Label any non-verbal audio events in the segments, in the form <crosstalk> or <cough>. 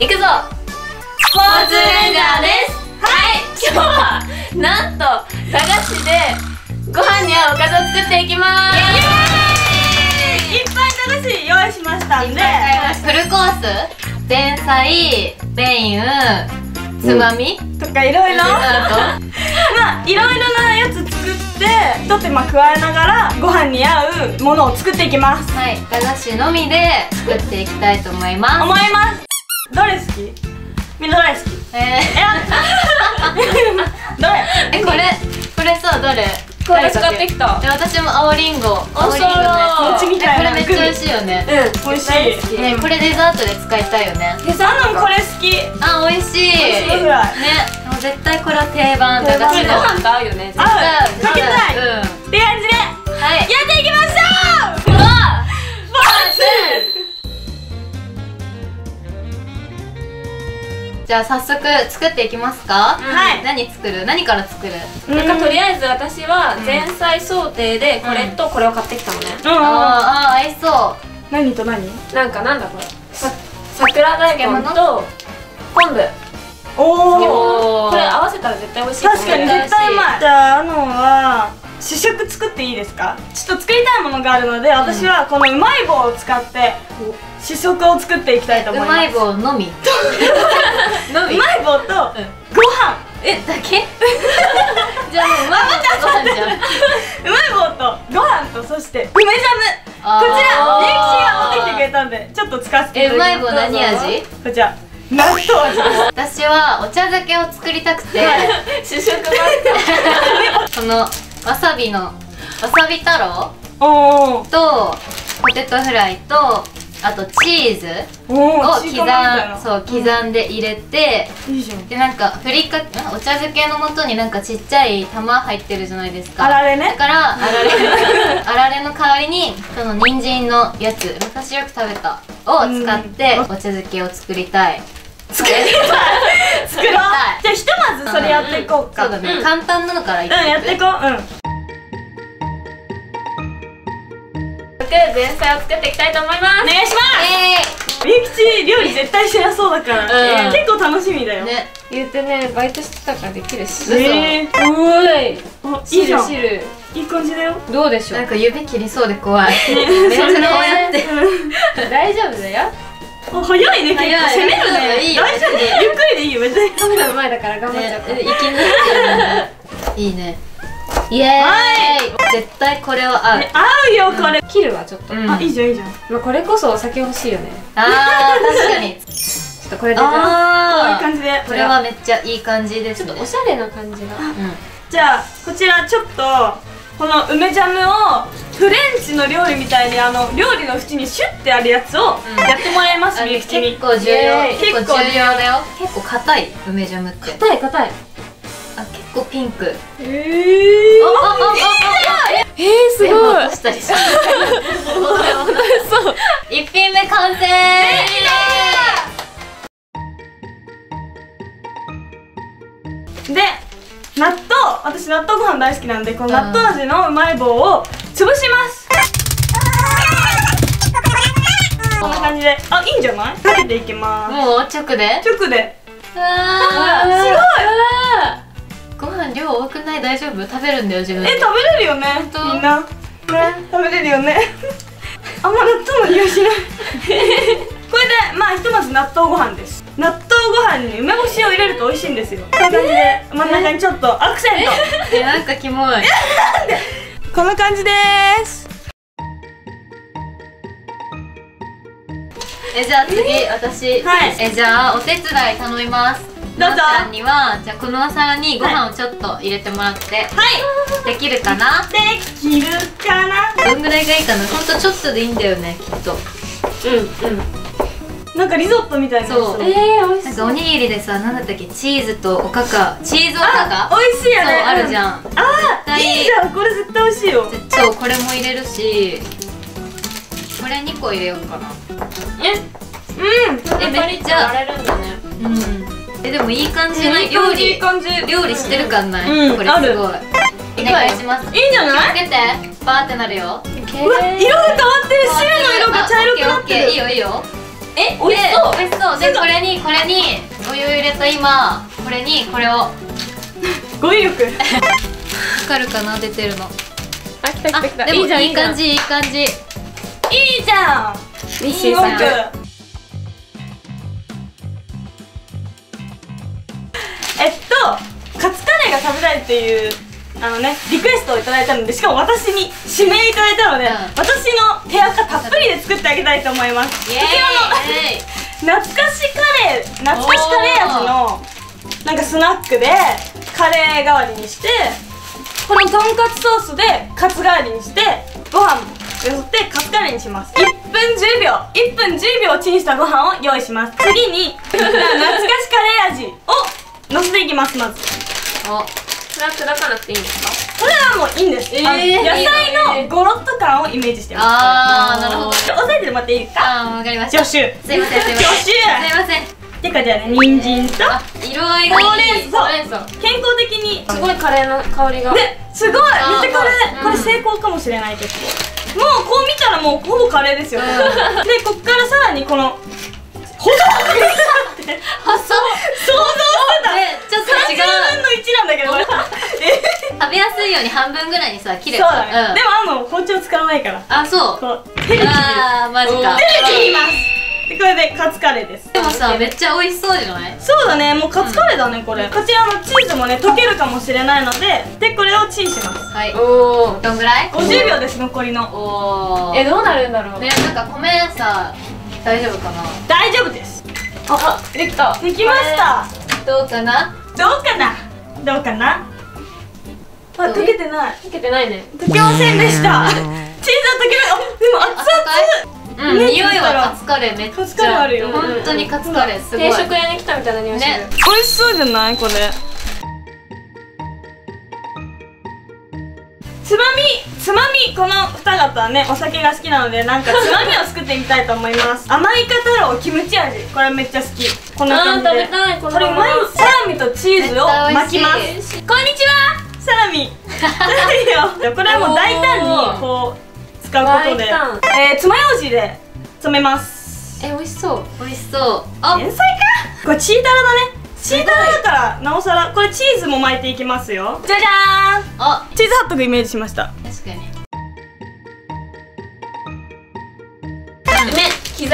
行くぞ。スポーツレンジャーです。はい今日はなんと駄菓子でご飯に合うおかずを作っていきます。いっぱい駄菓子用意しましたんで。フルコース？前菜メインつまみ、とかいろいろ。あまあいろいろなやつ作って一手間加えながらご飯に合うものを作っていきます。とはい駄菓子のみで作っていきたいと思います。思いますどれ好き？みんな大好き？ええどれ？ー、えこれこれさどれ？これ使ってきた？で私も青りんごあ青りんごのやつ。餅みたいな。えこれめっちゃ美味しいよね。うん美味しい。ねこれデザートで使いたいよね。でサノンこれ好き。あ美味しい。美味しいね。もう絶対これは定番駄菓子の。飯と合うよね合う。かけたいじゃあ早速作っていきますか、はい。何作る？何から作る？なんかとりあえず私は前菜想定でこれとこれを買ってきたのね。うん。あーあー合いそう。何と何？なんかなんだこれ。さ桜大根と昆布。でおおもこれ合わせたら絶対美味しい確かに絶対うまい。じゃああのは試食作っていいですか？ちょっと作りたいものがあるので私はこのうまい棒を使って試食を作っていきたいとう思います。まい棒のみ。<laughs> のみ。うまい棒とご飯。えだけ？<laughs> じゃあもううまい棒とご飯じゃん。うまい棒とご飯とそして梅ジャム。こちらゆうき氏が持ってきてくれたんでちょっと使わせていただきます。えうまい棒何味？こちら納豆味私はお茶漬けを作りたくて。<laughs> 試食がこのわさびのわさび太郎とポテトフライとあとチーズを刻んそう刻んで入れて、いいじゃん。でなんかふりかけお茶漬けの素になんかちっちゃい玉入ってるじゃないですか。あられね。だからあられ <laughs> あられの代わりにその人参のやつ私よく食べた。を使ってお茶漬けを作りたい作りたい作ろうじゃあひとまずそれやっていこうか。そうだね、うん簡単なのからいってうん。やっていこう。うん。前菜を作っていきたいと思います。お願いします。みゆきち料理絶対しなそうだから、うん結構楽しみだよね。言ってねバイトしてたからできるし。嘘えー、おい。あいいじゃん汁。汁。いい感じだよ。どうでしょなんか指切りそうで怖い。<laughs> めっちゃこうやって。<laughs> 大丈夫だよあ早いね結構早い攻めるね。いい。よ大丈夫。ゆっくりでいいよ別に。カメラの前だから頑張っちゃった。ね、息抜きねいいね。イエーイ。絶対これは合う。え合うよこれ、切るわちょっと、うん。あいいじゃんいいじゃん。まあこれこそお酒欲しいよね。あー確かに。<laughs> ちょっとこれでじゃあこういう感じで。これはめっちゃいい感じですね。ちょっとおしゃれな感じが。うん。じゃあこちらちょっとこの梅ジャムをフレンチの料理みたいにあの料理の縁にシュッてあるやつをうん。やってもらいます、あみゆきちに。結構重要結構重要だよ。結構硬い梅ジャムって。硬い硬い。あ結構ピンク。えー、す全部落としたりしたそう一品目完成で納豆私納豆ご飯大好きなんでこの納豆味のうまい棒を潰します。こんな感じで。あいいんじゃない？かけていきます。もう直で？直で。あー。すご飯量多くない？大丈夫？食べるんだよ自分ごいえ食べれるよね。当？みんな。ね食べれるよね。あんま納豆の匂いしない。<laughs> これでまあひとまず納豆ご飯です。納豆ご飯に梅干しを入れると美味しいんですよ。こんな感じで。真ん中にちょっとアクセント。えなんかキモい。<laughs> こんな感じです。えじゃあ次私、はい。えじゃあお手伝い頼みます。どうぞ。なっちゃんにはじゃあこのお皿にご飯をちょっと入れてもらって、はい。できるかな？できるかな？どんぐらいがいいかな？ほんとちょっとでいいんだよねきっと。うんうんなんかリゾットみたいなそう。えー、美味しなんかおにぎりでさ何だったっけチーズとおかか。チーズおかか。あ美味しいよね。そうあるじゃん。あ絶ー対。いいじゃん。これ絶対美味しいよ。でそうこれも入れるし。これ2個入れようかな。えうん。えめっちゃ。割れるんだね。うん。えでもいい感じじゃない料理。い感じ。料理してる感ない、うんこれすごい。ある。お願いします。いいんじゃない？気をつけて。バーってなるよ。けうわ色が変わってる。汁の色が茶色くなってあオッケーオッケー。いいるよいいよええ美味しそう。で美味しそう。でこれにこれにお湯入れた今これにこれを。<laughs> 語彙力。わかるかな？出てるの。あ来た来あた来た。でもいい感じいい感じ。いいじゃん。日清さん。いいよえっとカツカレーが食べたいっていうあのねリクエストをいただいたのでしかも私に指名いただいたので、うん。私の手垢たっぷりで作ってあげたいと思います。こちらの懐かしカレー懐かしカレー味のなんかスナックでカレー代わりにしてこのとんかつソースでカツ代わりにしてご飯もよそってカツカレーにします。1分10秒。1分10秒チンしたご飯を用意します。次に <laughs> 懐かしカレー味をのせていきますまず。おそれは砕かなくていいんですか？これはもういいんです、えー野菜のゴロッと感をイメージしてます。あーなるほど押さえててもらっていい？ですかあーわかりました。助手。すいませんすいません。助手。すいません。てかじゃあね人参とあ色合いがほうれん草。健康的に。すごいカレーの香りが。ですごい。めっちゃカレー、うん。これ成功かもしれない結構もうこう見たらもうほぼカレーですよ、うん。でこっからさらにこの細くって細っ想像してたえちょっと違う30分の1なんだけどえ食べやすいように半分ぐらいにさ切そうればだね、でもあんの包丁使わないからあそうこう手で切るあーマジか手で切りますでこれでカツカレーですでもさめっちゃ美味しそうじゃないそうだねもうカツカレーだねうんこれ、こちらのチーズもね溶けるかもしれないのででこれをチンしますはいおおどんぐらい50秒です残りのおおえどうなるんだろうねなんか米さ大丈夫かな？大丈夫です。あできた。できました。どうかな？どうかな？どうかな？あ溶けてない。溶けてないね。溶けませんでした。チーズは溶けない。あでも熱々。ねうん匂いはカツカレーめっちゃ。カツカレーあるよ。本当にカツカレーすごい。定食屋に来たみたいな匂いするね。美味しそうじゃない？これ。つまみつまみこの二方はねお酒が好きなのでなんかつまみを作ってみたいと思います。甘いか太郎キムチ味。これめっちゃ好き。こんな感じで。食べたいこのこれうまいサラミとチーズを巻きます。こんにちは。サラミ。<laughs> いいよ。これはもう大胆にこう使うことで。えー、爪楊枝で染めます。え美味しそう。美味しそう。あ天才か。これチータラだね。チータラだからなおさらこれチーズも巻いていきますよ。じゃじゃーん。あチーズハットグイメージしました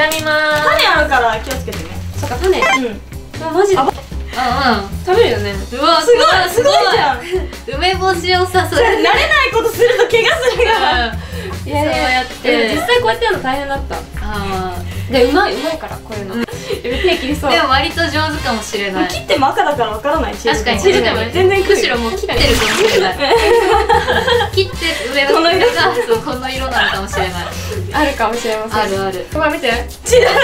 みまー種あるから気をつけてね。すそっか種。うん。あマジで？うんうん。食べるよね。うわすごいすごい。じゃん。梅干しをさそ <laughs> 慣れないことすると怪我するから。<laughs> いやそうやって。実際こうやってやるの大変だった。あでうまいうまいからこういうの。指手切りそう。ーでも割と上手かもしれない。切っても赤だからわからない。確かに。チーズでもね。全然むしろもう切ってるかもしれない <laughs> かもしれません。あるある。ほら見て。血だら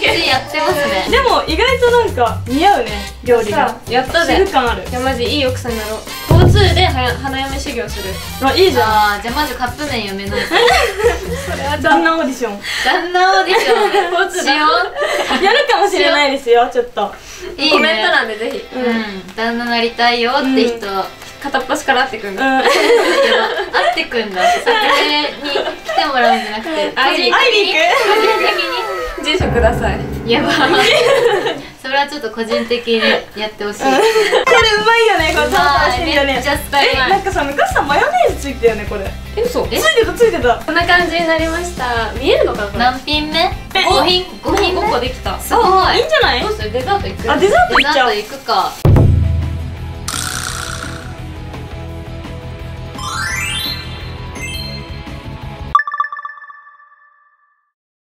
でやってますね。けでも意外となんか似合うね。料理が。やった汁ぜ感ある。いやマジいい奥さんになろ。う交通で花嫁修行する。あいいじゃんあーじゃあまずカップ麺読めない。と <laughs> それは旦那オーディション。旦那オーディション。しよやるかもしれないですよちょっと。う。いいね。コメント欄でぜひ。うん。旦那なりたいよって人、片っ端から会ってくんだ。うん。会ってくんだ。撮影に来てもらうんじゃなくて会いにに。個人住所く？ださい的に。<laughs> やば。いそれはちょっと個人的にやってほしい。これうまいよねこれタラタラしてるよね。めっちゃ使い。えなんかさ昔さマヨネーズついてたよねこれ。え嘘。えついてたついてたこんな感じになりました。見えるのかな何品目？え ?5 品5品5目個できた。すごい。い。いんじゃない？どうする？デザートいく？あデザートいっちゃおう。デザート行くか